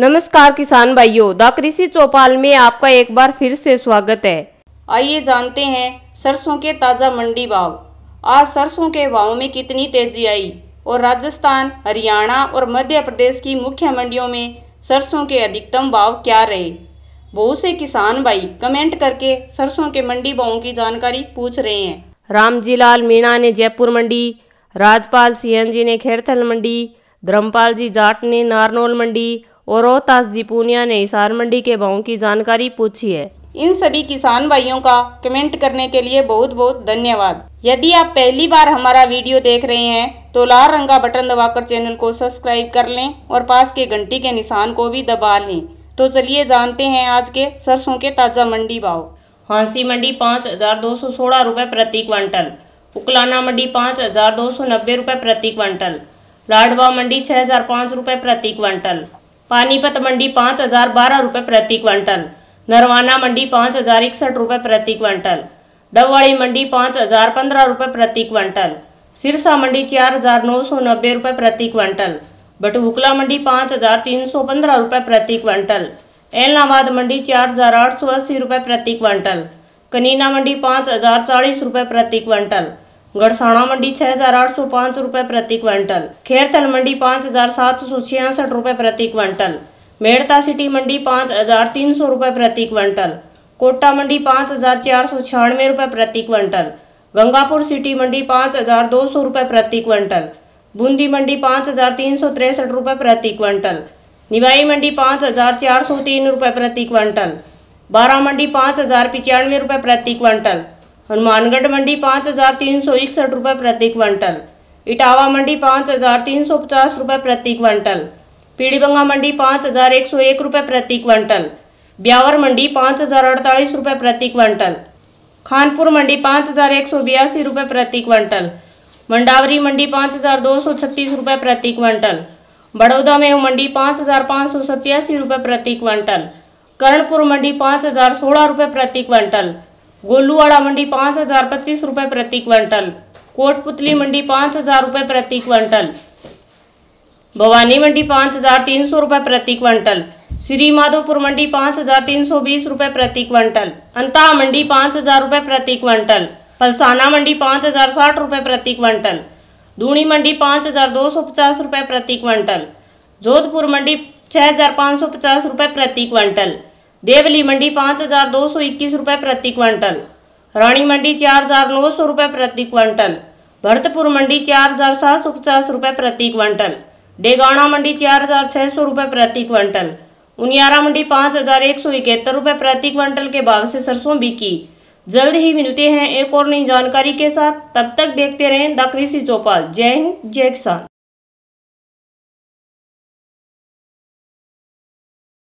नमस्कार किसान भाइयों द कृषि चौपाल में आपका एक बार फिर से स्वागत है। आइए जानते हैं सरसों के ताज़ा मंडी भाव। आज सरसों के भाव में कितनी तेज़ी आई और राजस्थान हरियाणा और मध्य प्रदेश की मुख्य मंडियों में सरसों के अधिकतम भाव क्या रहे? बहुत से किसान भाई कमेंट करके सरसों के मंडी भावों की जानकारी पूछ रहे हैं। रामजी लाल मीणा ने जयपुर मंडी राजपाल सिंह जी ने खेरथल मंडी धर्मपाल जी जाट ने नारनौल मंडी और रोहतास जी पूनिया ने हिसार मंडी के भावों की जानकारी पूछी है। इन सभी किसान भाइयों का कमेंट करने के लिए बहुत बहुत धन्यवाद। यदि आप पहली बार हमारा वीडियो देख रहे हैं तो लाल रंग का बटन दबाकर चैनल को सब्सक्राइब कर लें और पास के घंटी के निशान को भी दबा लें। तो चलिए जानते हैं आज के सरसों के ताज़ा मंडी भाव। हांसी मंडी पाँच हज़ार दो सौ सोलह रुपये प्रति क्विंटल। उकलाना मंडी पाँच हज़ार दो सौ नब्बे रुपये प्रति क्विंटल। लाडवा मंडी छः हज़ार पाँच रुपये प्रति क्विंटल। पानीपत मंडी पाँच हज़ार बारह रुपये प्रति क्विंटल। नरवाना मंडी पाँच हज़ार इकसठ रुपये प्रति क्विंटल। डबवाड़ी मंडी पाँच हज़ार पंद्रह रुपये प्रति क्विंटल। सिरसा मंडी चार हज़ार नौ सौ नब्बे रुपये प्रति क्विंटल। बटुकला मंडी पाँच हज़ार तीन सौ पंद्रह रुपये प्रति क्विंटल। एलनाबाद मंडी चार हज़ार आठ सौ अस्सी रुपये प्रति क्विंटल। कनीना मंडी पाँच हज़ार चालीस रुपये प्रति क्विंटल। गड़साणा मंडी छह हज़ार आठ सौ पाँच रुपये प्रति क्विंटल। खेरचल मंडी पाँच हज़ार सात सौ छियासठ रुपये प्रति क्विंटल। मेड़ता सिटी मंडी पाँच हज़ार तीन सौ रुपये प्रति क्विंटल। कोटा मंडी पाँच हज़ार चार सौ छियानवे रुपये प्रति क्विंटल। गंगापुर सिटी मंडी पाँच हज़ार दो सौ रुपये प्रति क्विंटल। बूंदी मंडी पाँच हज़ार तीन सौ तिरसठ रुपये प्रति क्विंटल। निवाई मंडी पाँच हज़ार चार सौ तीन रुपये प्रति क्विंटल। बारह मंडी पाँच हज़ार पिचानवे रुपये प्रति क्विंटल। हनुमानगढ़ मंडी पाँच हज़ार तीन सौ इकसठ रुपये प्रति क्विंटल। इटावा मंडी पाँच हज़ार तीन सौ पचास रुपये प्रति क्विंटल। पीड़ीबंगा मंडी पाँच हज़ार एक सौ एक रुपये प्रति क्विंटल। ब्यावर मंडी पाँच हज़ार अड़तालीस रुपये प्रति क्विंटल। खानपुर मंडी पाँच हज़ार एक सौ बयासी रुपये प्रति क्विंटल। मंडावरी मंडी पाँच हज़ार दो सौ छत्तीस रुपये प्रति क्विंटल। बड़ौदा में मंडी पाँच हज़ार पाँच सौ सत्यासी रुपये प्रति क्विंटल। कर्णपुर मंडी पाँच हज़ार सोलह रुपये प्रति क्विंटल। गोलूवाड़ा मंडी पाँच हज़ार पच्चीस रुपये प्रति क्विंटल। कोटपुतली मंडी पाँच हज़ार रुपये प्रति क्विंटल। भवानी मंडी पाँच हज़ार तीन सौ रुपये प्रति क्विंटल। श्री माधोपुर मंडी पाँच हज़ार तीन सौ बीस रुपये प्रति क्विंटल। अंता मंडी पाँच हज़ार रुपये प्रति क्विंटल। पलसाना मंडी पाँच हज़ार साठ रुपये प्रति क्विंटल। दूनी मंडी पाँच हज़ार दो सौ पचास रुपये प्रति क्विंटल। जोधपुर मंडी छः हज़ार पाँच सौ पचास रुपये प्रति क्विंटल। देवली मंडी पाँच हज़ार दो सौ इक्कीस रुपये प्रति क्विंटल। रानी मंडी चार हज़ार नौ सौ रुपये प्रति क्विंटल। भरतपुर मंडी चार हज़ार सात सौ पचास रुपये प्रति क्विंटल। डेगाना मंडी चार हज़ार छः सौ रुपये प्रति क्विंटल। उनियारा मंडी पाँच हज़ार एक सौ इकहत्तर रुपये प्रति क्विंटल के भाव से सरसों बिकी। जल्द ही मिलते हैं एक और नई जानकारी के साथ। तब तक देखते रहें द कृषि चौपाल। जय हिंद, जय किसान।